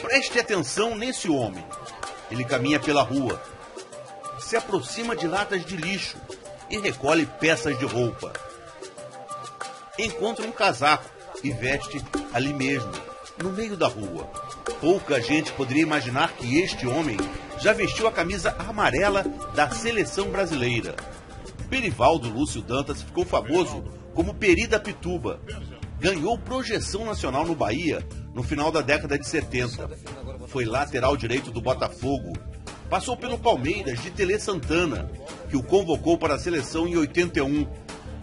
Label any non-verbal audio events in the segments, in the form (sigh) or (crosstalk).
Preste atenção nesse homem. Ele caminha pela rua, se aproxima de latas de lixo e recolhe peças de roupa. Encontra um casaco e veste ali mesmo, no meio da rua. Pouca gente poderia imaginar que este homem já vestiu a camisa amarela da seleção brasileira. Perivaldo Lúcio Dantas ficou famoso como Peri da Pituba. Ganhou projeção nacional no Bahia no final da década de 70. Foi lateral direito do Botafogo. Passou pelo Palmeiras de Tele Santana, que o convocou para a seleção em 81.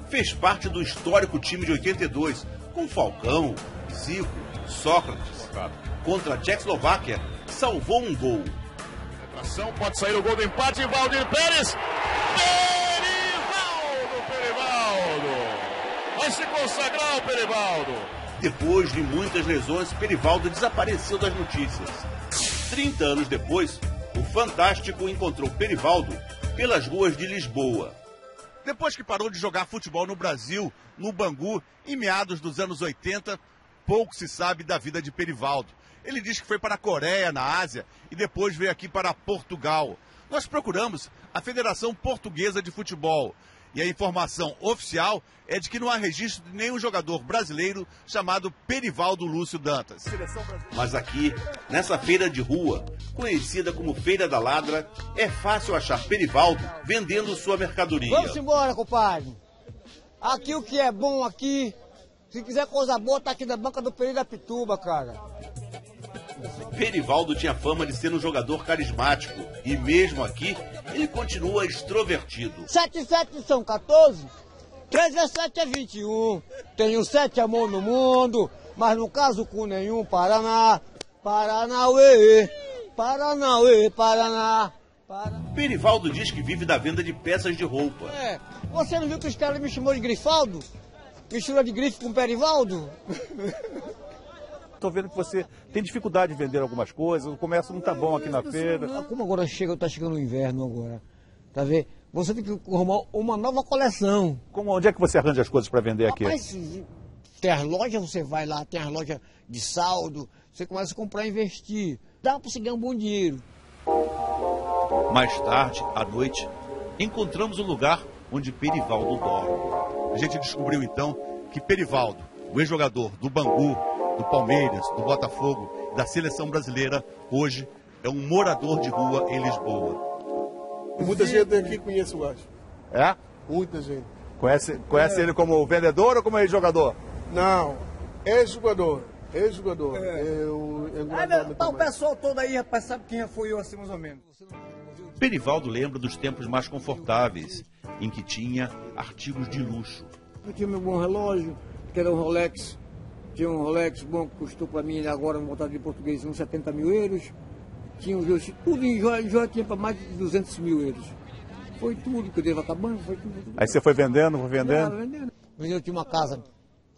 Fez parte do histórico time de 82, com Falcão, Zico, Sócrates. Contra a Tchecoslováquia, salvou um gol. Pode sair o gol do empate, Valdir Pérez. Perivaldo, Perivaldo. Vai se consagrar o Perivaldo. Depois de muitas lesões, Perivaldo desapareceu das notícias. 30 anos depois, o Fantástico encontrou Perivaldo pelas ruas de Lisboa. Depois que parou de jogar futebol no Brasil, no Bangu, em meados dos anos 80, pouco se sabe da vida de Perivaldo. Ele diz que foi para a Coreia, na Ásia, e depois veio aqui para Portugal. Nós procuramos a Federação Portuguesa de Futebol. E a informação oficial é de que não há registro de nenhum jogador brasileiro chamado Perivaldo Lúcio Dantas. Mas aqui, nessa feira de rua, conhecida como Feira da Ladra, é fácil achar Perivaldo vendendo sua mercadoria. Vamos embora, compadre. Aqui o que é bom aqui, se quiser coisa boa, tá aqui na banca do Peri da Pituba, cara. Perivaldo tinha fama de ser um jogador carismático e mesmo aqui ele continua extrovertido. 7 e 7 são 14, 3 vezes 7 é 21. Tenho 7 amor no mundo, mas não caso com nenhum Paraná. Paranauê, Paranauê, Paraná. Paraná. Perivaldo diz que vive da venda de peças de roupa. É, você não viu que os caras me chamou de Grifaldo? Mistura de grife com Perivaldo? (laughs) Estou vendo que você tem dificuldade de vender algumas coisas, o comércio não está bom aqui na feira. Como agora chega, está chegando o inverno agora, tá vendo? Você tem que arrumar uma nova coleção. Como, onde é que você arranja as coisas para vender aqui? Rapaz, tem as lojas, você vai lá, tem as lojas de saldo, você começa a comprar e investir. Dá para você ganhar um bom dinheiro. Mais tarde, à noite, encontramos o lugar onde Perivaldo dorme. A gente descobriu então que Perivaldo, o ex-jogador do Bangu, do Palmeiras, do Botafogo, da seleção brasileira, hoje é um morador de rua em Lisboa. Muita gente aqui conhece o gajo. É? Muita gente. Conhece, conhece ele como vendedor ou como ex-jogador? Não, é jogador. É jogador. É. Eu, eu Ah, meu, tá, o pessoal todo aí, rapaz, sabe quem já fui eu assim mais ou menos. Perivaldo lembra dos tempos mais confortáveis, em que tinha artigos de luxo. Eu tinha meu bom relógio, que era um Rolex. Tinha um Rolex bom que custou para mim agora, no montado de português, uns 70 mil euros. Tinha um joia, tudo em joia, em joia tinha para mais de 200 mil euros. Foi tudo que eu devo acabando, foi tudo. tudo. Aí você foi vendendo, foi vendendo? Ah, vendendo. Eu tinha uma casa,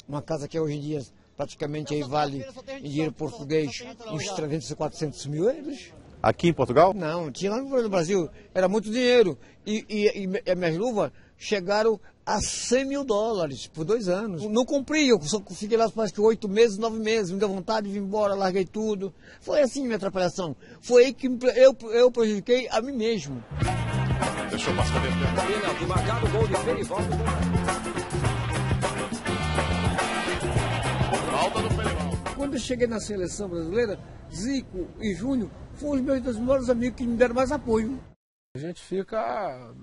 uma casa que hoje em dia praticamente aí vale em dinheiro português uns 300 e 400 mil euros. Aqui em Portugal? Não, tinha lá no Brasil, era muito dinheiro. E, e, e as minhas luvas chegaram a 100 mil dólares por dois anos. Não cumpri, eu só fiquei lá parece que oito meses, nove meses, me deu vontade de vir embora, larguei tudo. Foi assim minha atrapalhação. Foi aí que eu, eu prejudiquei a mim mesmo. Deixa eu passar dentro. Falta do Perivaldo. Quando eu cheguei na seleção brasileira, Zico e Júnior foram os meus dois melhores amigos que me deram mais apoio. A gente fica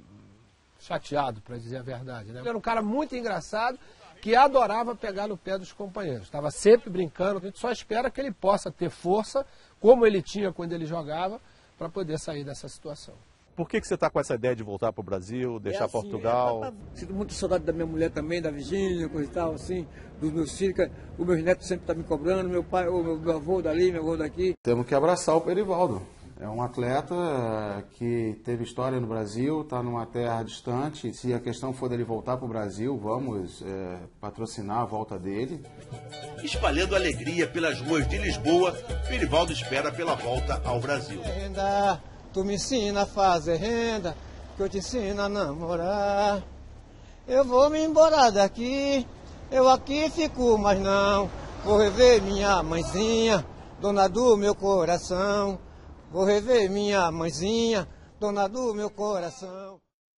chateado, para dizer a verdade. Né? Ele era um cara muito engraçado que adorava pegar no pé dos companheiros. Estava sempre brincando. A gente só espera que ele possa ter força, como ele tinha quando ele jogava, para poder sair dessa situação. Por que, que você está com essa ideia de voltar para o Brasil, deixar É assim, Portugal? é, Sinto muita saudade da minha mulher também, da Virgínia, coisa e tal, assim, dos meus filhos. Os meus netos sempre estão me cobrando, meu pai, o meu, meu avô dali, meu avô daqui. Temos que abraçar o Perivaldo. É um atleta eh, que teve história no Brasil, está numa terra distante. Se a questão for dele voltar para o Brasil, vamos eh, patrocinar a volta dele. Espalhando alegria pelas ruas de Lisboa, Perivaldo espera pela volta ao Brasil. Renda, tu me ensina a fazer renda, que eu te ensino a namorar. Eu vou me embora daqui, eu aqui fico, mas não. Vou rever minha mãezinha, dona do meu coração. Vou rever minha mãezinha, dona do meu coração.